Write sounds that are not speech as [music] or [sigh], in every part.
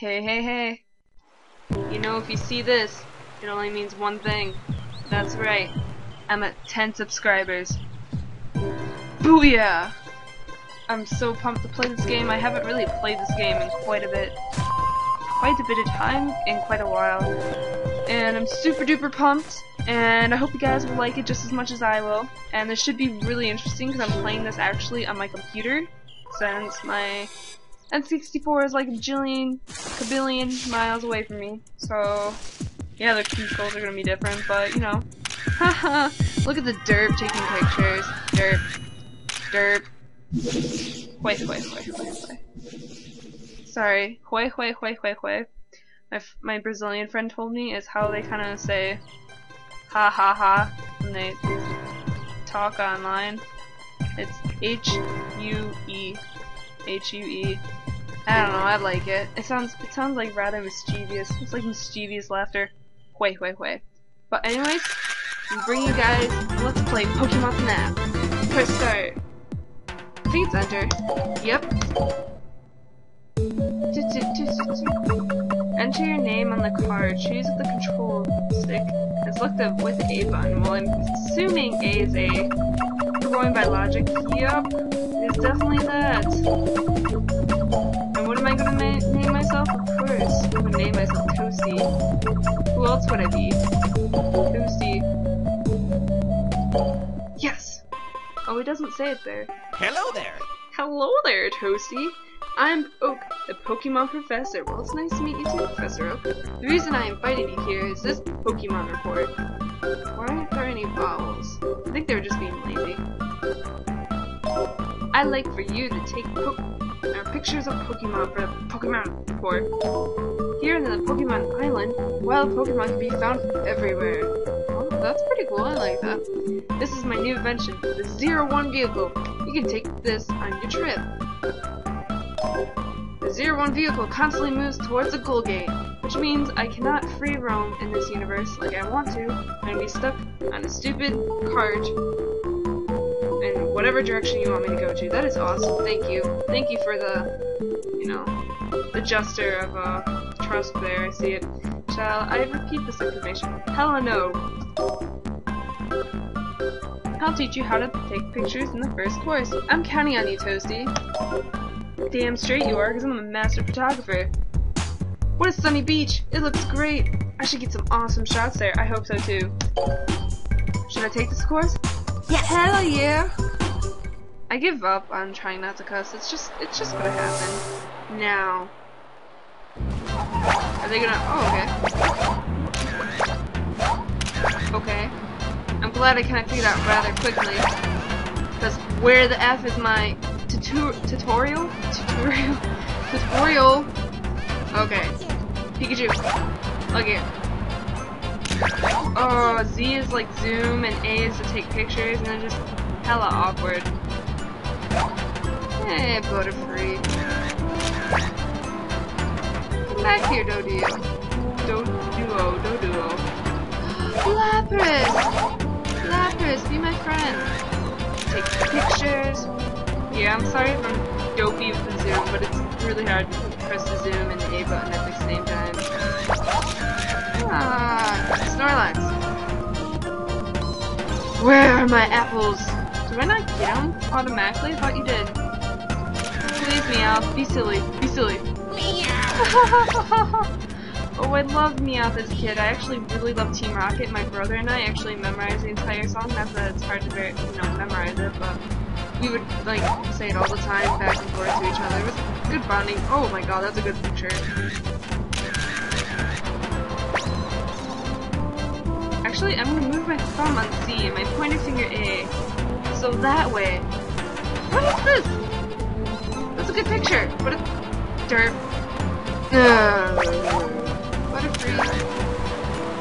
Hey, hey, hey. You know, if you see this, it only means one thing. That's right. I'm at 10 subscribers. Booyah! I'm so pumped to play this game. I haven't really played this game in quite a bit. Quite a bit of time, in quite a while. And I'm super duper pumped. And I hope you guys will like it just as much as I will. And this should be really interesting because I'm playing this actually on my computer. Since my N64 is like a jillion, a billion miles away from me. So, yeah, the controls are gonna be different, but you know. Haha, [laughs] look at the derp taking pictures. Derp. Derp. Hoi, hoi, hoi, hoi, hoi. Sorry. Hoi, hoi, hoi, hoi, hoi. My, my Brazilian friend told me is how they kind of say ha ha ha when they talk online. It's H-U-E. H-U-E. I don't know, I like it. It sounds it sounds like rather mischievous. It's like mischievous laughter. Wait, wait, wait. But anyways, we bring you guys let's play Pokemon Snap. Press start. I think enter. Yep. Enter your name on the card. Choose the control stick. and select the with A button. Well, I'm assuming A is A. We're going by logic. Yep. It's definitely that. And what am I gonna na name myself? Of course. I'm gonna name myself Toasty. Who else would I be? Toasty. Yes! Oh, it doesn't say it there. Hello there. Hello there, Toasty. I'm Oak, the Pokemon Professor. Well, it's nice to meet you too, Professor Oak. The reason I invited you here is this Pokemon report. Why aren't there any vowels? I think they were just being lazy. I'd like for you to take uh, pictures of Pokemon for the Pokemon report. Here in the Pokemon Island, wild Pokemon can be found everywhere. That's pretty cool, I like that. This is my new invention, the Zero One vehicle. You can take this on your trip. The Zero One vehicle constantly moves towards the goal gate, which means I cannot free roam in this universe like I want to. I'm gonna be stuck on a stupid cart in whatever direction you want me to go to. That is awesome. Thank you. Thank you for the, you know, the gesture of uh, trust there. I see it. Shall I repeat this information? Hell no. I'll teach you how to take pictures in the first course. I'm counting on you, Toasty. Damn straight you are, because I'm a master photographer. What a sunny beach! It looks great! I should get some awesome shots there. I hope so too. Should I take this course? Yeah, Hell yeah. I give up on trying not to cuss. It's just, it's just gonna happen. Now. Are they gonna, oh, okay. Okay. I'm glad I kinda figured out rather quickly. Because where the F is my tutorial? Tutorial? tutorial? Okay. Pikachu. Here. Oh, Z is like zoom and A is to take pictures and then just hella awkward. Hey, Butterfree. Come back here, Doduo. Do-duo, Doduo. Lapras! Lapras, be my friend. Take pictures. Yeah, I'm sorry if I'm dopey with the zoom, but it's really hard to press the zoom and the A button at the same time. Ah, Snorlax. Where are my apples? Do I not get them automatically? I thought you did. Please, Meowth. Be silly. Be silly. [laughs] oh, I loved Meowth as a kid. I actually really loved Team Rocket. My brother and I actually memorized the entire song. Not that it's hard to, you know, memorize it, but we would, like, say it all the time, back and forth to each other. It was good bonding. Oh my god, that's a good picture. Actually, I'm gonna move my thumb on C and my pointer finger A. So that way. What is this? That's a good picture. What a derp. What a freak.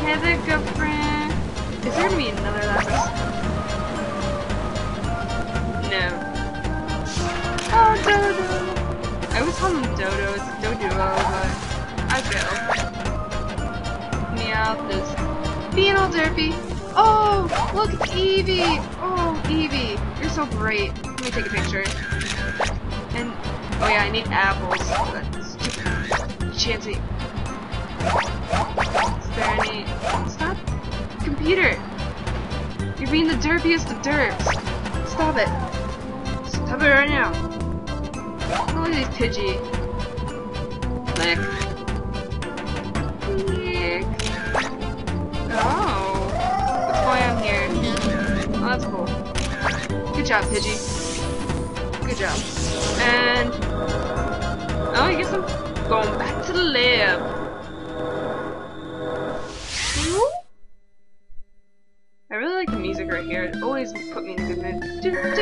Hey there, girlfriend. Is there gonna be another Lapras? No. Oh, Dodo. I always call him Dodo. It's Doduo, but I failed. Meow this being all derpy. Oh, look, it's Eevee. Oh, Eevee, you're so great. Let me take a picture. And, oh yeah, I need apples. chance at Serenity. Stop! Computer! You're being the derpiest of derps. Stop it. Stop it right now. Look at these Pidgey. Click. Click. Oh. What's going on here? Oh, that's cool. Good job, Pidgey. Good job. And... Oh, I guess I'm going back to the lab. I really like the music right here. It always put me in a good mood. Because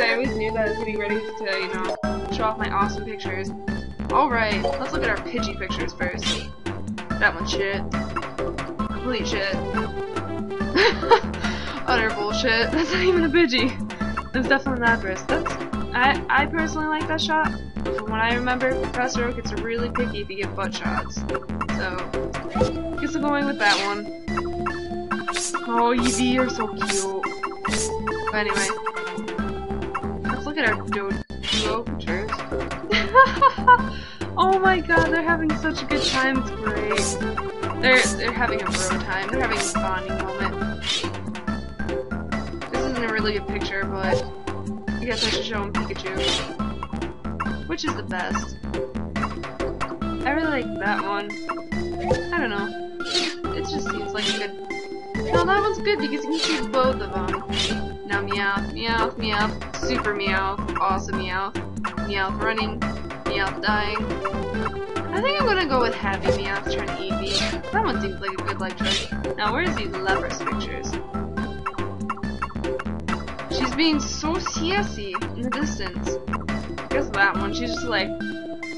I always knew that I was getting ready to, you know, show off my awesome pictures. Alright, let's look at our Pidgey pictures first. That one's shit. Complete shit. [laughs] Utter bullshit. [laughs] That's not even a Pidgey. That's definitely an Lapras. That's I I personally like that shot. From what I remember, Professor Oak gets really picky if you get butt shots. So guess I'm going with that one. Oh, Eevee, you're so cute. But anyway, let's look at our duo pictures. Oh, [laughs] oh my god, they're having such a good time. It's great. They're they're having a bro time. They're having a bonding moment. This isn't a really good picture, but I guess I should show him Pikachu. Which is the best? I really like that one. I don't know. It just seems like a good no, that one's good because you can choose both of them. Now Meowth, Meowth, Meowth, Super Meowth, Awesome Meowth, Meowth running, Meowth dying. I think I'm gonna go with Happy Meowth turn Eevee. That one seems like a good life choice. Now where's these Lapras pictures? She's being so sassy in the distance. Guess that one, she's just like,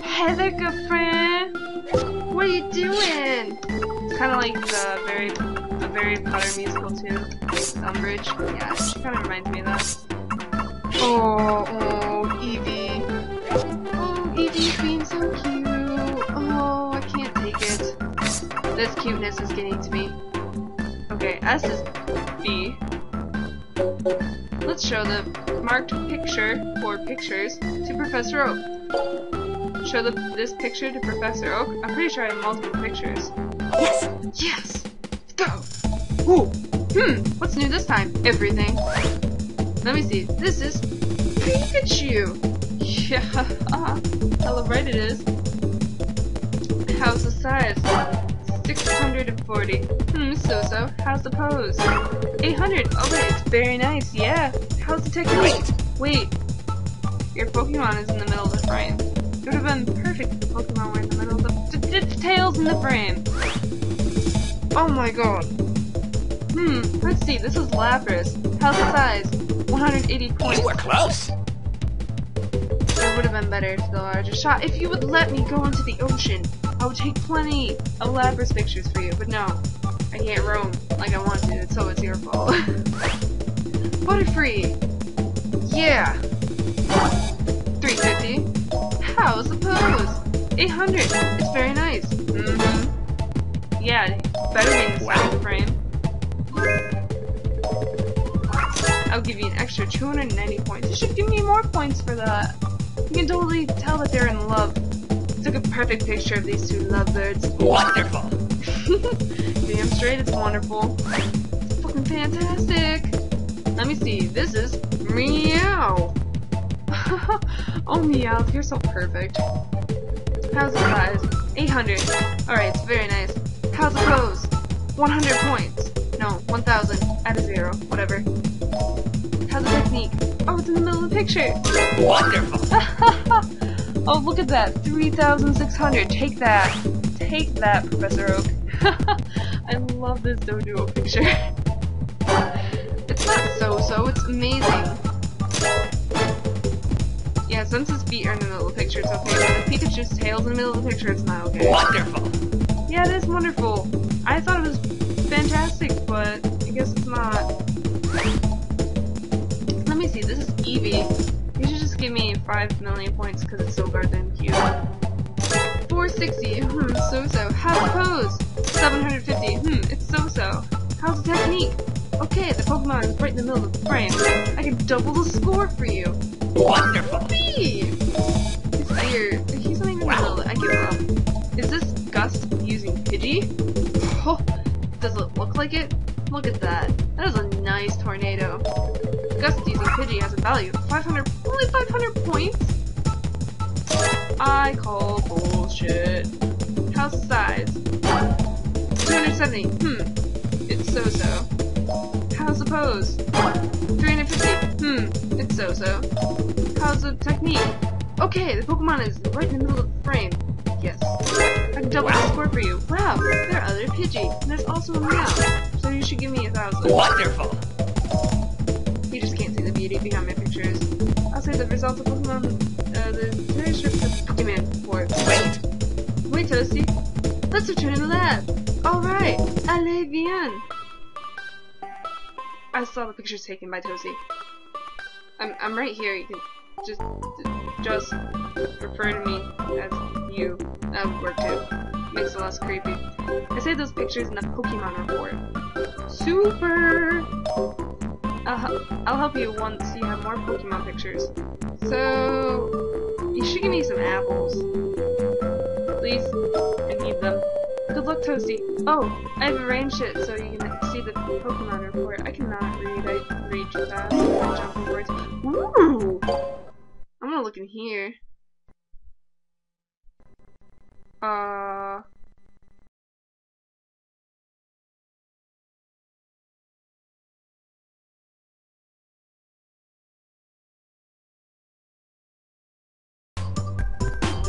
Hey there, good friend! What are you doing? It's kinda like the very very Potter musical too. Umbridge. Yeah, she kind of reminds me of that. Oh, oh, Eevee. Oh, Eevee's being so cute. Oh, I can't take it. This cuteness is getting to me. Okay, S is B. Let's show the marked picture for pictures to Professor Oak. Show the, this picture to Professor Oak. I'm pretty sure I have multiple pictures. Yes! Yes! Go! Ooh! Hmm, what's new this time? Everything. Let me see. This is Pikachu! [laughs] Yeah, hella right it is. How's the size? 640. Hmm, so-so. How's the pose? 800. Oh wait, it's very nice, yeah. How's the technique? Wait. Your Pokemon is in the middle of the frame. It would have been perfect if the Pokemon were in the middle of the... Its tail's in the frame! Oh my god. Hmm, let's see, this is Lapras. How's the size? 180 points. You were close. It would have been better to the larger shot. If you would let me go into the ocean, I would take plenty of Lapras pictures for you, but no. I can't roam like I want to, so it's your fault. [laughs] Butterfree! Yeah! 350. How's the pose? 800. It's very nice. Mm-hmm. Yeah, better the Wow. I'll give you an extra 290 points. You should give me more points for that. You can totally tell that they're in love. Took a perfect picture of these two lovebirds. Wonderful. [laughs] Damn straight, it's wonderful. It's fucking fantastic. Let me see. This is meow. [laughs] oh meow, you're so perfect. How's the size? 800. Alright, it's very nice. How's the pose? 100 points. No, 1000. Add a zero. Whatever. How's the technique? Oh, it's in the middle of the picture. Wonderful. [laughs] oh, look at that. 3,600. Take that. Take that, Professor Oak. [laughs] I love this Doduo picture. [laughs] it's not so-so, it's amazing. Yeah, since his feet are in the middle of the picture, it's okay. But if Pikachu's tail's in the middle of the picture, it's not okay. Wonderful. Yeah, it is wonderful. I thought it was You should just give me 5 million points because it's so goddamn cute. 460, hmm, so-so. How to pose? 750, hmm, it's so-so. How's the technique? Okay, the Pokemon is right in the middle of the frame. I can double the score for you. Wonderful! Whee! His weird. he's not even in the middle. I give up. Is this Gust using Pidgey? Oh, does it look like it? Look at that. That is a nice tornado. Gusty's and Pidgey has a value of 500, only 500 points? I call bullshit. House size. 270. Hmm. It's so-so. How's the pose? 350. Hmm. It's so-so. How's the technique? Okay, the Pokemon is right in the middle of the frame. Yes. I can double the score for you. Wow, there are other Pidgey. There's also a Meow. So you should give me a thousand. Wonderful! See the my pictures. Say the results of Pokemon, uh, the very short Pokemon report. Wait! Wait, Toasty. Let's return to the lab. Alright, allez bien. I saw the pictures taken by Toasty. I'm, I'm right here. You can just, just refer to me as you. That would work too. Makes it less creepy. I saved those pictures in the Pokemon report. Super! I'll, I'll help you once you have more Pokemon pictures. So, you should give me some apples. Please, I need them. Good luck, Toasty. Oh, I've arranged it so you can see the Pokemon report. I cannot read. I read too fast. I jump words. Ooh! I'm gonna look in here. Uh.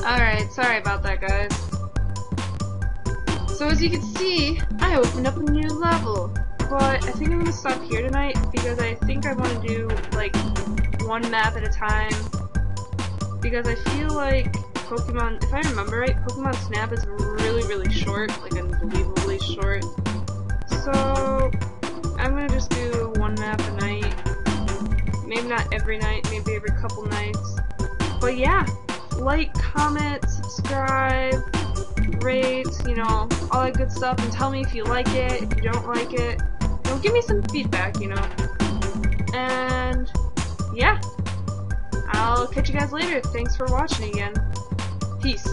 Alright, sorry about that, guys. So as you can see, I opened up a new level. But I think I'm gonna stop here tonight because I think I want to do like one map at a time. Because I feel like Pokemon, if I remember right, Pokemon Snap is really, really short, like unbelievably short. So I'm gonna just do one map a night. Maybe not every night, maybe every couple nights. But yeah, like, comment, subscribe, rate, you know, all that good stuff, and tell me if you like it, if you don't like it. You know, give me some feedback, you know. And yeah, I'll catch you guys later. Thanks for watching again. Peace.